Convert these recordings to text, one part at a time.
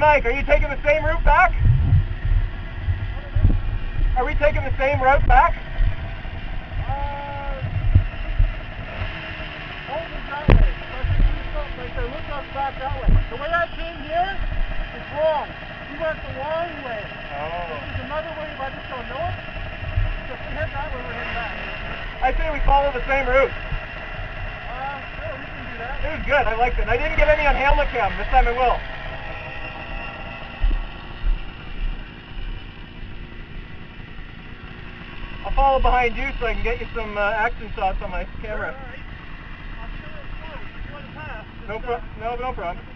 Mike, are you taking the same route back? Are we taking the same route back? back that way. The way I came here is wrong. You went the wrong way. Oh. There's another way, but I just don't know it. So if we head that way, we're heading back. I say we follow the same route. Uh, sure, we can do that. It was good. I liked it. I didn't get any on helmet cam. This time I will. Follow behind you so I can get you some uh, action shots on my camera. All right. I'll show it slow. It's going to pass. No, pro- no, no problem.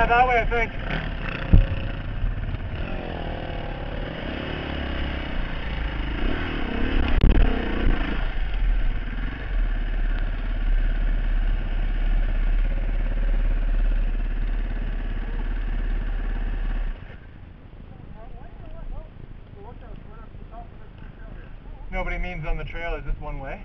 Yeah, that way I think. Nobody means on the trail, is this one way?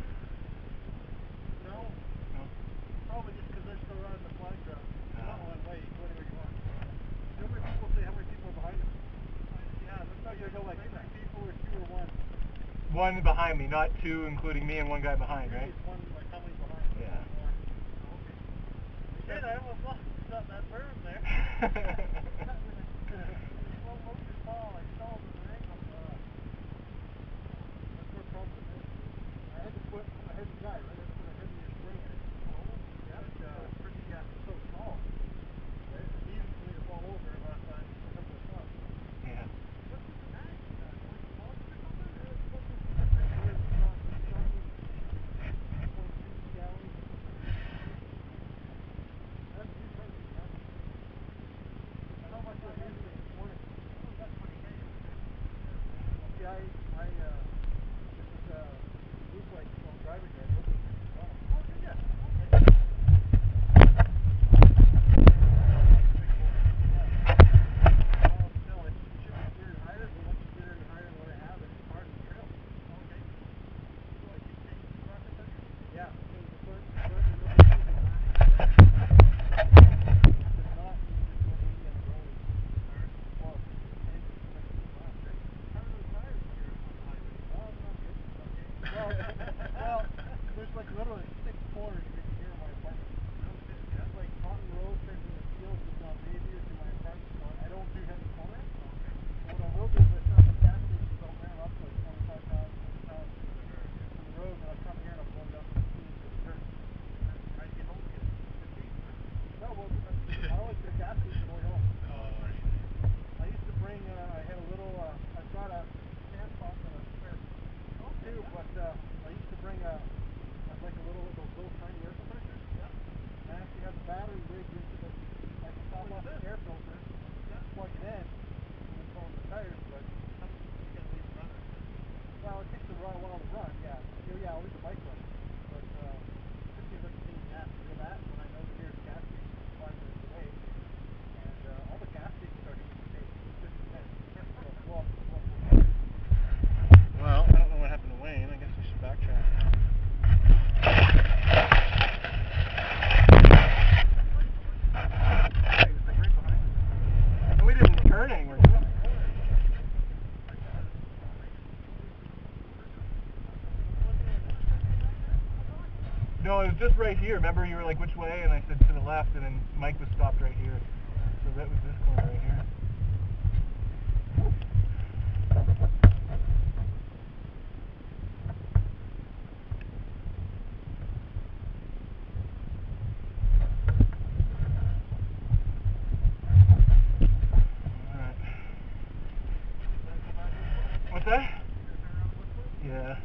Not two, including me and one guy behind, right? was just right here. Remember, you were like, which way? And I said, to the left. And then Mike was stopped right here. So that was this corner right here. Right. What's that? Yeah.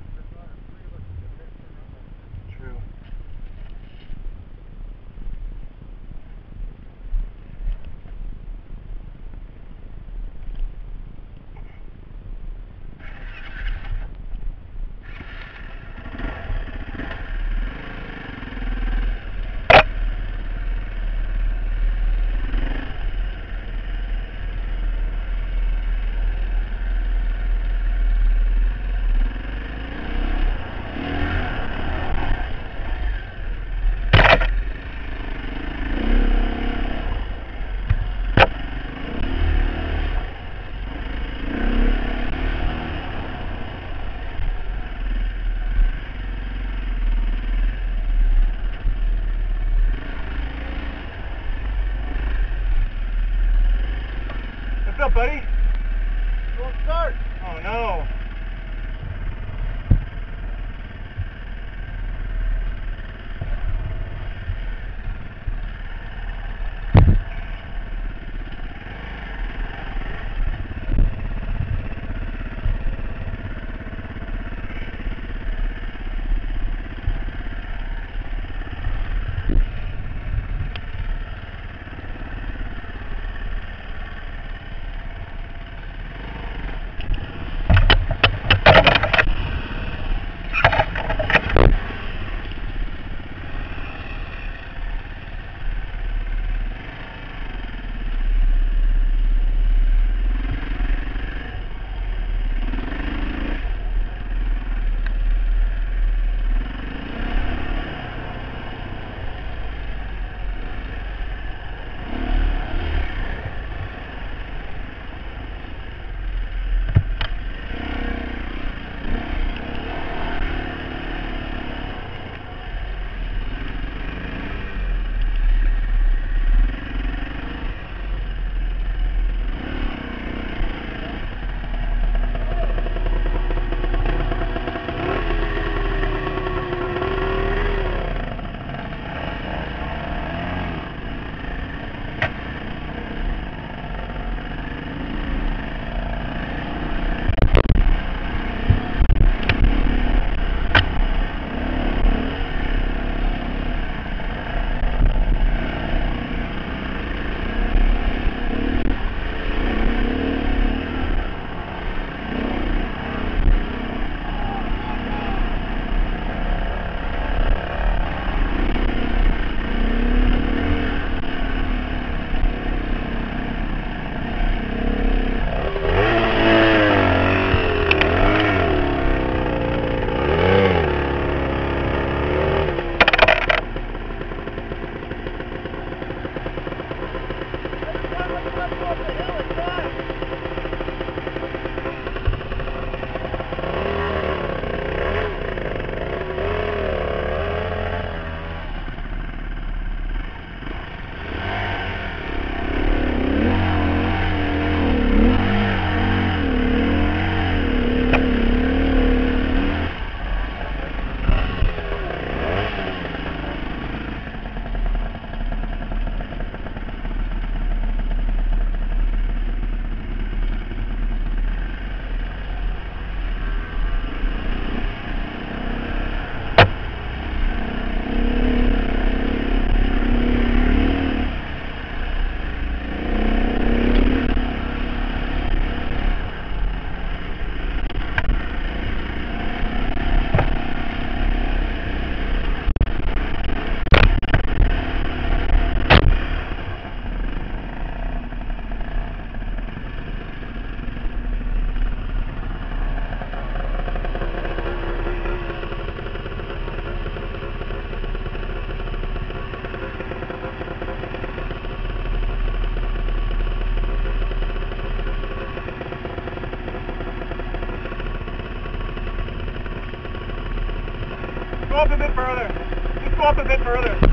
Bit further. Just go up a bit further.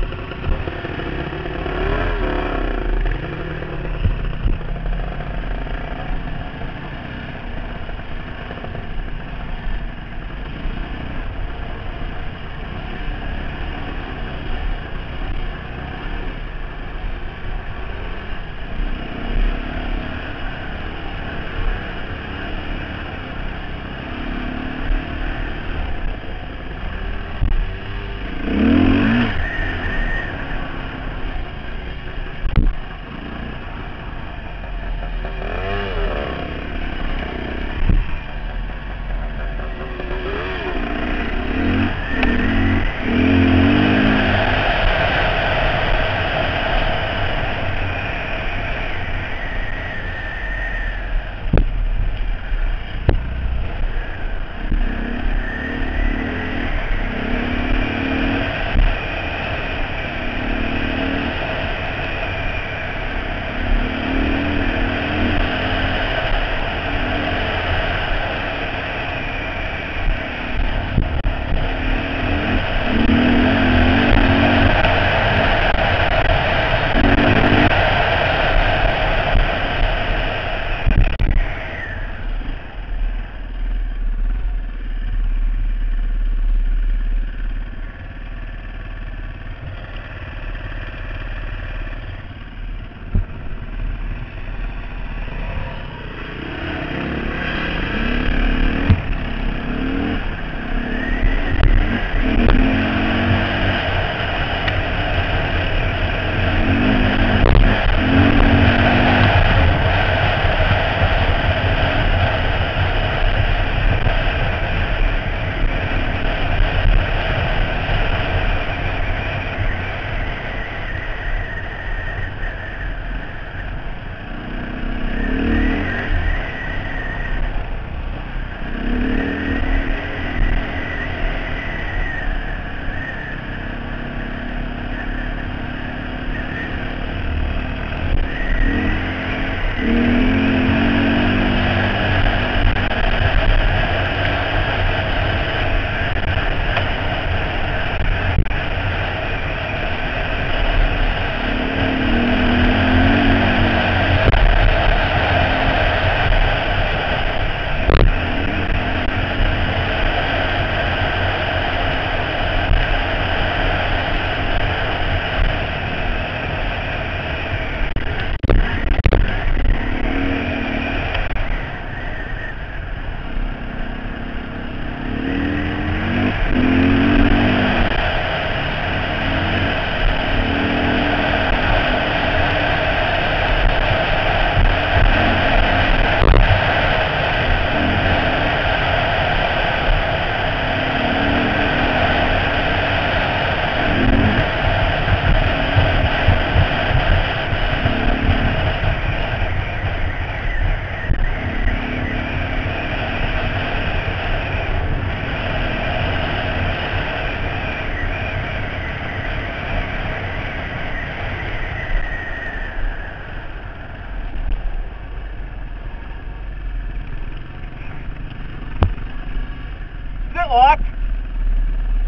Locked?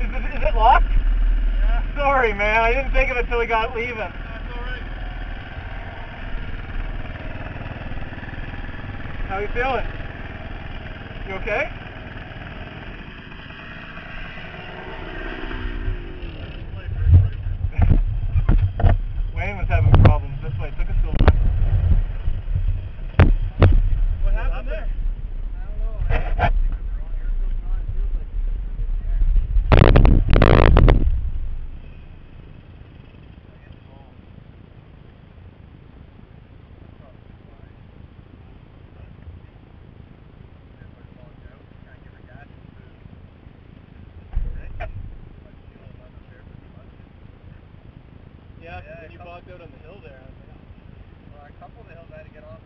Is it, is it locked? Yeah. Sorry, man. I didn't think of it till we got leaving. That's alright. How you feeling? You okay? Wayne was having problems this way. Took us so long. What happened there? I don't know. I think the wrong air filter on. It feels like it's in the air. I get the ball. That's probably why. If I logged out, kind of give a gas to Right? Like, you know, I'm not there for the bus. Yeah, Yeah, when you bogged out on the hill there. I was like, oh. Well, a couple of the hills I had to get off